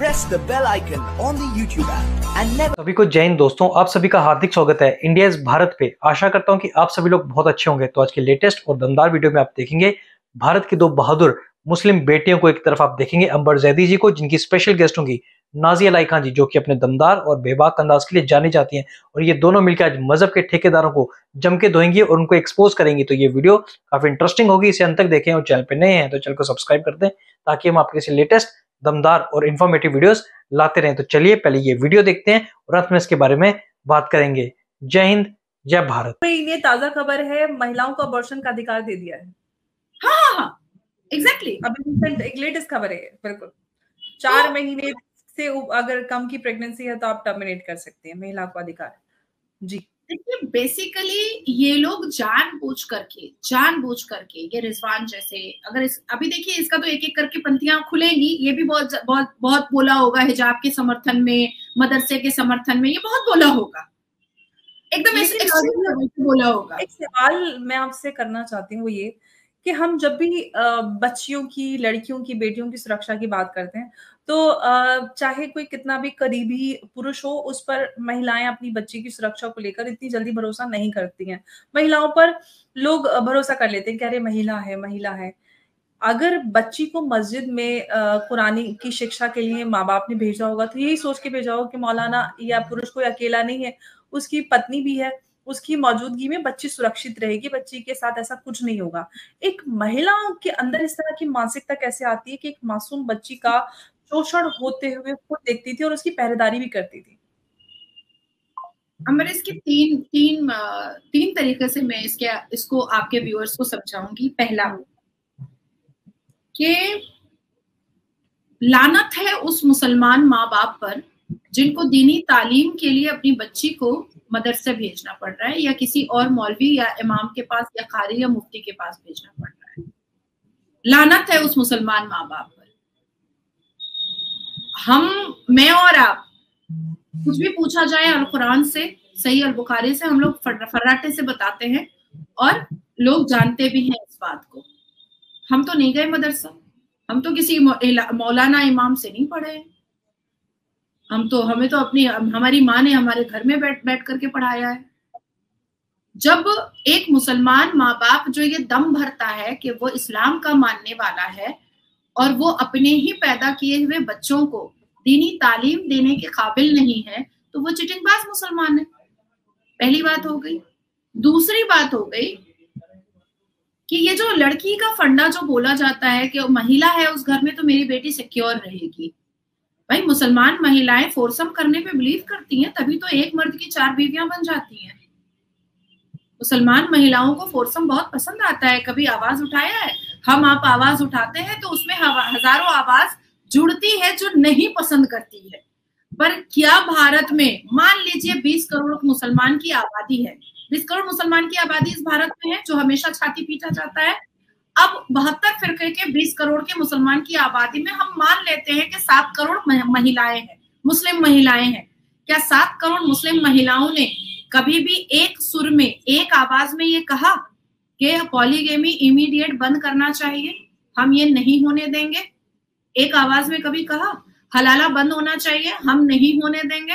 press the bell icon on the YouTube app and सभी को जय हिंद दोस्तों, आप सभी का हार्दिक स्वागत है। इंडिया भारत पे। आशा करता हूँ कि आप सभी लोग बहुत अच्छे होंगे। तो आज के लेटेस्ट और दमदार वीडियो में आप देखेंगे भारत की दो बहादुर मुस्लिम बेटियों को एक तरफ़ आप देखेंगे, अंबर जैदी जी को, जिनकी स्पेशल गेस्ट होंगी नाजिया लाई खान जी, जो कि अपने दमदार और बेबाक अंदाज के लिए जानी जाती हैं। और ये दोनों मिलकर आज मज़हब के ठेकेदारों को जम के धोएँगी और उनको एक्सपोज करेंगी। तो ये वीडियो काफ़ी इंटरेस्टिंग होगी। इसे अंत तक देखें और चैनल पे नए हैं तो चैनल को सब्सक्राइब कर दें ताकि हम आपके लेटेस्ट दमदार और इन्फॉर्मेटिव वीडियोस लाते रहें। तो चलिए पहले ये वीडियो देखते हैं और अंत में इसके बारे में बात करेंगे। जय हिंद जय भारत। ये ताज़ा खबर है महिलाओं को अबॉर्शन का अधिकार दे दिया है। हाँ हाँ हाँ एग्जैक्टली अभी लेटेस्ट खबर है बिल्कुल। चार महीने से अगर कम की प्रेगनेंसी है तो आप टर्मिनेट कर सकते हैं महिला को अधिकार। जी। देखिए बेसिकली ये लोग जानबूझ करके जानबूझ करके ये रिजवान जैसे अगर इस अभी देखिए इसका तो एक एक करके पंथियाँ खुलेंगी ये भी बहुत बहुत बहुत बोला होगा हिजाब के समर्थन में मदरसे के समर्थन में ये बहुत बोला होगा। एकदम बोला होगा। एक सवाल मैं आपसे करना चाहती हूँ वो ये कि हम जब भी बच्चियों की, लड़कियों की, बेटियों की सुरक्षा की बात करते हैं तो चाहे कोई कितना भी करीबी पुरुष हो, उस पर महिलाएँ अपनी बच्ची की सुरक्षा को लेकर इतनी जल्दी भरोसा नहीं करती हैं। महिलाओं पर लोग भरोसा कर लेते हैं कि अरे, महिला है महिला है। अगर बच्ची को मस्जिद में कुरानी की शिक्षा के लिए माँ बाप ने भेजा होगा तो यही सोच के भेजा होगा कि मौलाना या पुरुष कोई अकेला नहीं है, उसकी पत्नी भी है। उसकी मौजूदगी में बच्ची सुरक्षित रहेगी, बच्ची के साथ ऐसा कुछ नहीं होगा। एक महिलाओं के अंदर इस तरह की मानसिकता कैसे आती है कि एक मासूम बच्ची का शोषण होते हुए खुद देखती थी और उसकी पहरेदारी भी करती थी? अमर, इसके तीन तीन तीन तरीके से मैं इसके, इसको आपके व्यूअर्स को समझाऊँगी। पहला, कि लानत है उस मुसलमान माँ बाप पर जिनको दीनी तालीम के लिए अपनी बच्ची को मदरसे भेजना पड़ रहा है या किसी और मौलवी या इमाम के पास या खारी या मुफ्ती के पास भेजना पड़ रहा है। लानत है उस मुसलमान माँ बाप पर। हम, मैं और आप, कुछ भी पूछा जाए अल कुरान से सही अल बुखारी से हम लोग फर्राटे से बताते हैं और लोग जानते भी हैं इस बात को। हम तो नहीं गए मदरसा। हम तो किसी मौलाना इमाम से नहीं पढ़े हैं। हम तो हमें तो अपनी, हमारी माँ ने हमारे घर में बैठ बैठ करके पढ़ाया है। जब एक मुसलमान माँ बाप जो ये दम भरता है कि वो इस्लाम का मानने वाला है और वो अपने ही पैदा किए हुए बच्चों को दीनी तालीम देने के काबिल नहीं है तो वो चिटिंगबाज मुसलमान है। पहली बात हो गई। दूसरी बात हो गई कि ये जो लड़की का फंडा जो बोला जाता है कि महिला है, उस घर में तो मेरी बेटी सिक्योर रहेगी। भाई, मुसलमान महिलाएँ फोरसम करने पे बिलीव करती हैं, तभी तो एक मर्द की चार बीवियाँ बन जाती हैं। मुसलमान महिलाओं को फोरसम बहुत पसंद आता है। कभी आवाज़ उठाया है? हम आप आवाज़ उठाते हैं तो उसमें हज़ारों आवाज़ जुड़ती है जो नहीं पसंद करती है। पर क्या भारत में, मान लीजिए 20 करोड़ मुसलमान की आबादी है। 20 करोड़ मुसलमान की आबादी इस भारत में है, जो हमेशा छाती पीटा जाता है अब बहत्तर फिरके के 20 करोड़ के मुसलमान की आबादी में हम मान लेते हैं कि सात करोड़ महिलाएँ हैं, मुस्लिम महिलाएँ हैं। क्या सात करोड़ मुस्लिम महिलाओं ने कभी भी एक सुर में, एक आवाज़ में ये कहा कि पॉलीगेमी इमीडिएट बंद करना चाहिए? हम ये नहीं होने देंगे। एक आवाज़ में कभी कहा, हलाला बंद होना चाहिए, हम नहीं होने देंगे।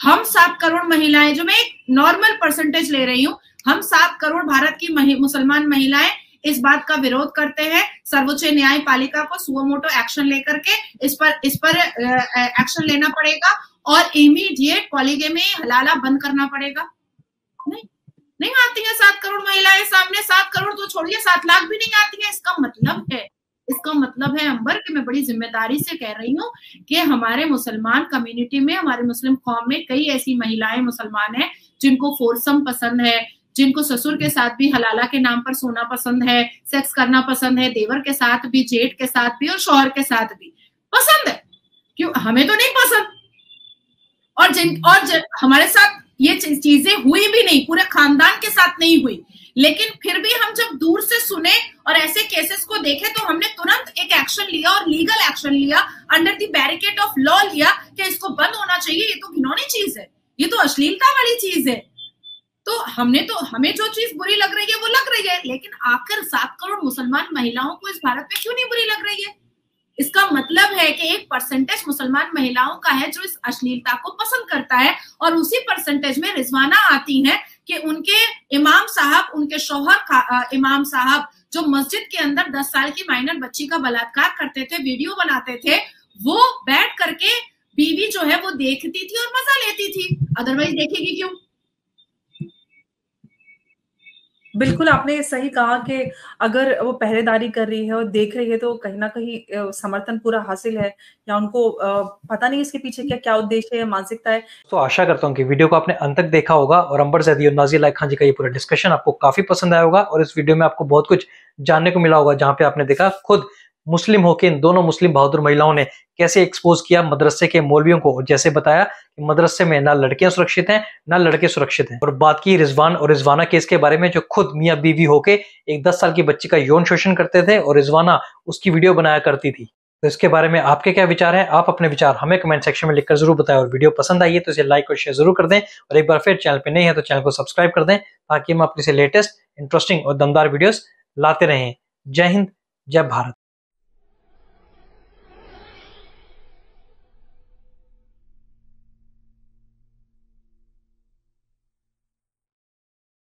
हम सात करोड़ महिलाएँ, जो मैं एक नॉर्मल परसेंटेज ले रही हूँ, हम सात करोड़ भारत की मुसलमान महिलाएँ इस बात का विरोध करते हैं सर्वोच्च न्यायपालिका को सुमोटो एक्शन लेकर के। इस पर इस पर एक्शन लेना पड़ेगा और इमीडिएट पॉलीगेमी हलाला बंद करना पड़ेगा। नहीं नहीं आती है सात करोड़ महिलाएँ सामने, सात करोड़ तो छोड़िए, सात लाख भी नहीं आती है। इसका मतलब है, इसका मतलब है अंबर कि मैं बड़ी ज़िम्मेदारी से कह रही हूँ कि हमारे मुसलमान कम्युनिटी में, हमारे मुस्लिम कौम में कई ऐसी महिलाएँ मुसलमान हैं जिनको फोरसम पसंद है जिनको ससुर के साथ भी हलाला के नाम पर सोना पसंद है सेक्स करना पसंद है देवर के साथ भी जेठ के साथ भी और शौहर के साथ भी। पसंद है? क्यों? हमें तो नहीं पसंद। और जिन और ज, हमारे साथ ये चीज़ें हुई भी नहीं पूरे खानदान के साथ नहीं हुई। लेकिन फिर भी हम जब दूर से सुने और ऐसे केसेस को देखे तो हमने तुरंत एक एक्शन लिया और लीगल एक्शन लिया under the barricade of law लिया कि इसको बंद होना चाहिए ये तो घिनौनी चीज़ है। ये तो अश्लीलता वाली चीज़ है। तो हमने तो हमें जो चीज़ बुरी लग रही है, वो लग रही है। लेकिन आखिर सात करोड़ मुसलमान महिलाओं को इस भारत में क्यों नहीं बुरी लग रही है? इसका मतलब है कि एक परसेंटेज मुसलमान महिलाओं का है जो इस अश्लीलता को पसंद करता है और उसी परसेंटेज में रिजवाना आती है कि उनके इमाम साहब, उनके शोहर इमाम साहब जो मस्जिद के अंदर 10 साल की माइनर बच्ची का बलात्कार करते थे, वीडियो बनाते थे, वो बैठ करके बीवी जो है वो देखती थी और मज़ा लेती थी। अदरवाइज़ देखेगी क्यों? बिल्कुल आपने सही कहा कि अगर वो पहरेदारी कर रही है और देख रही है तो कहीं ना कहीं समर्थन पूरा हासिल है या उनको पता नहीं इसके पीछे क्या क्या उद्देश्य है, मानसिकता है। तो आशा करता हूँ कि वीडियो को आपने अंत तक देखा होगा और अंबर जैदी और नाजी लाइक खान जी का ये पूरा डिस्कशन आपको काफ़ी पसंद आया होगा और इस वीडियो में आपको बहुत कुछ जानने को मिला होगा जहाँ पे आपने देखा खुद मुस्लिम होकर इन दोनों मुस्लिम बहादुर महिलाओं ने कैसे एक्सपोज किया मदरसे के मौलवियों को? जैसे बताया कि मदरसे में ना लड़कियाँ सुरक्षित हैं, ना लड़के सुरक्षित हैं। और बात की रिजवान और रिजवाना केस के बारे में, जो खुद मियाँ बीवी होके एक दस साल की बच्ची का यौन शोषण करते थे और रिजवाना उसकी वीडियो बनाया करती थी। तो इसके बारे में आपके क्या विचार हैं? आप अपने विचार हमें कमेंट सेक्शन में लिखकर ज़रूर बताएँ और वीडियो पसंद आई है तो इसे लाइक और शेयर ज़रूर कर दें और एक बार फिर चैनल पे नहीं है तो चैनल को सब्सक्राइब कर दें ताकि हम अपने से लेटेस्ट इंटरेस्टिंग और दमदार वीडियोस लाते रहें। जय हिंद, जय भारत।